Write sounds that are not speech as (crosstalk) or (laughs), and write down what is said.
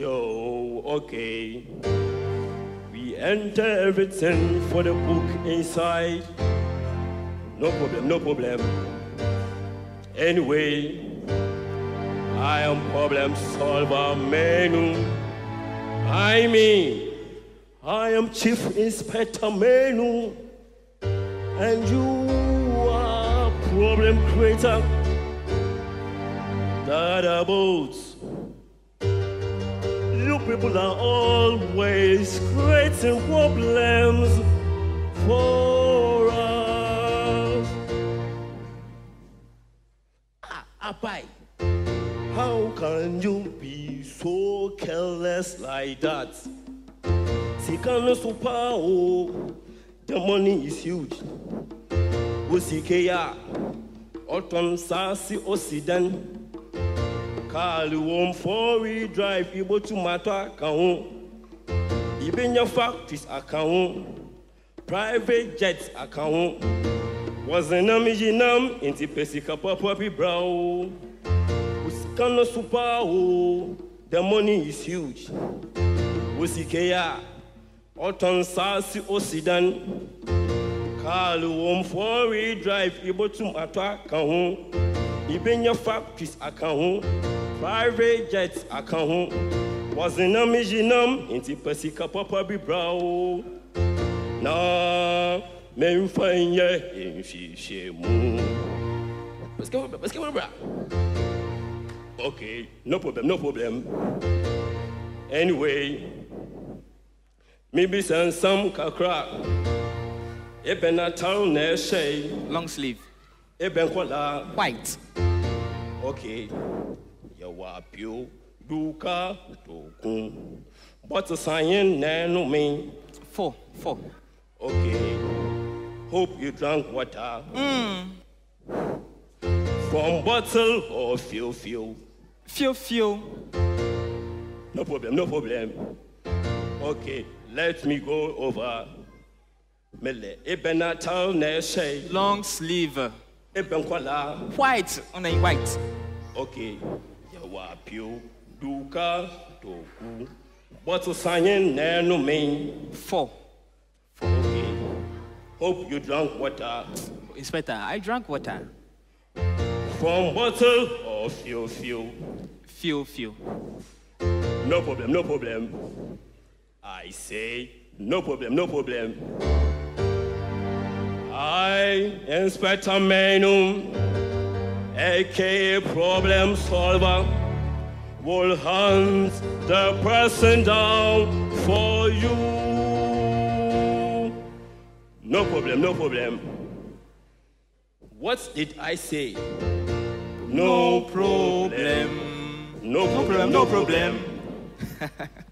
okay. We enter everything for the book inside. No problem, no problem. Anyway, I am problem solver Menu. I mean, I am Chief Inspector Menu. And you are problem creator. Dada boats. People are always creating problems for us. Ah, Abai, how can you be so careless like that? Sikana super, oh, the money is huge. Usikeya, Oton Sasi Osidan. Kaliwom four-wheel drive, Igbo tomato account. Ibenya factories account. Private jets account. Wazenami jinam, inti pesika papa pi brow. Usikano supao, the money is huge. Usikeya, Oton Sasi Osidan. Kaliwom four-wheel drive, Igbo tomato account. Ibenya factories account. Private jets aka ho. Wɔzenam yinam nti pɛ sika papa bi bra o. Na memfa nyɛ nhwehwɛmu. Okay, no problem, no problem. Anyway, maybe nsɛm kakra. Ebɛn atal na ɛhyɛ Long sleeve. ebɛn nkɔlaa. White. Okay, yɛwɔ apio duka tokun bɔtɔ sanyin nɛɛnu mi. Four. Four. Okay, hope you drank water. Hmm. From bottle or fill fill. Few, few. No problem, no problem. Okay, let me go over. Mele, ebe natal na ɛhyɛ, Long sleeve. ebe. White. On a white. Okay, yɛwɔ apio duka toku bɔtɔ sanyin nɛɛnu mi. Four. Okay, hope you drank water. Inspector, I drank water. From bottle or fill fill. Few, few. No problem, no problem. I say, no problem, no problem. I, Inspector Menu, aka Problem Solver, will hunt the person down for you. No problem, no problem. What did I say? No problem. No problem, no problem. (laughs)